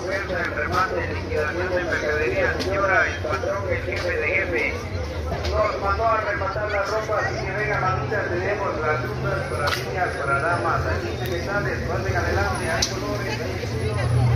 fuerza remate, liquidación de mercadería, señora, el patrón, el jefe de jefe. Nos mandó a rematar la ropa, así que venga mamita, tenemos las luces para niñas, para damas, aquí metales, pues, pasen adelante, hay colores, hay colores.